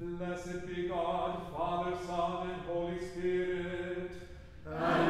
Blessed be God, Father, Son, and Holy Spirit. Amen.